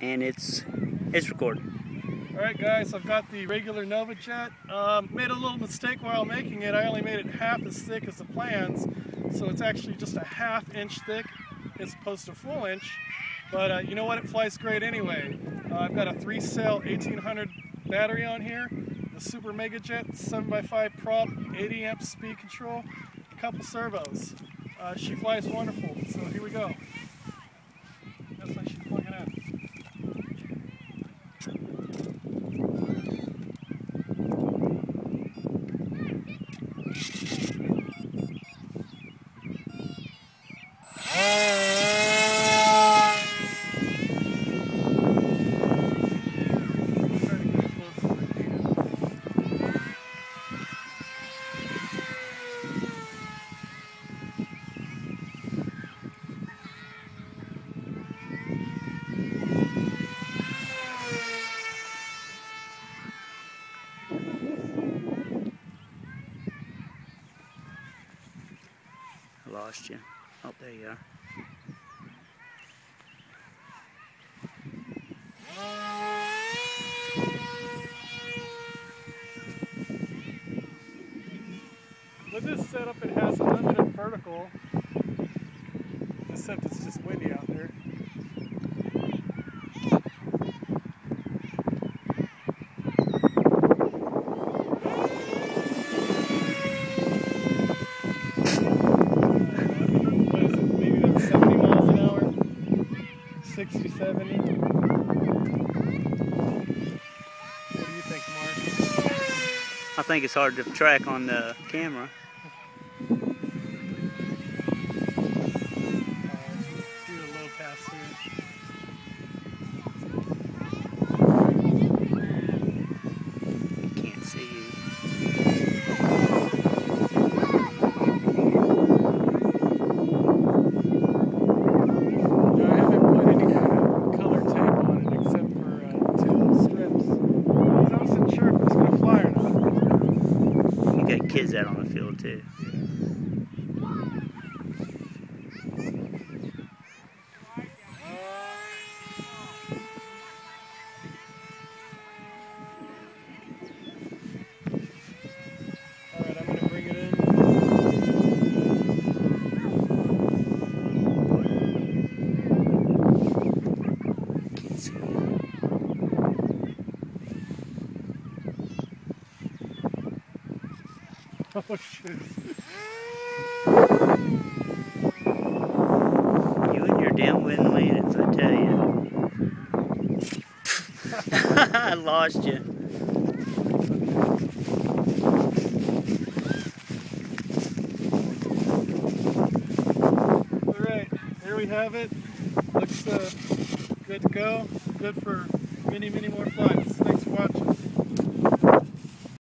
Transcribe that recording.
and it's it's recording. All right, guys, I've got the regular NovaJet. Um, made a little mistake while making it. I only made it half as thick as the plans, so it's actually just a half inch thick as opposed to full inch. But uh, you know what? It flies great anyway. Uh, I've got a three-cell 1800 battery on here, the Super Mega Jet 7x5 prop, 80 amp speed control, a couple servos. Uh, she flies wonderful. So here we go. Lost you. Oh, there you are. With this setup, it has unlimited vertical, except it's just windy out there. 60, 70? What do you think, Mark? I think it's hard to track on the camera. Uh, do a low pass here. Kids out on the field too. All right, I'm going to bring it in. Can't see you. Oh, shit. You and your downwind landings, I tell you. I lost you. All right, here we have it. Looks uh, good to go. Good for many, many more flights. Thanks for watching.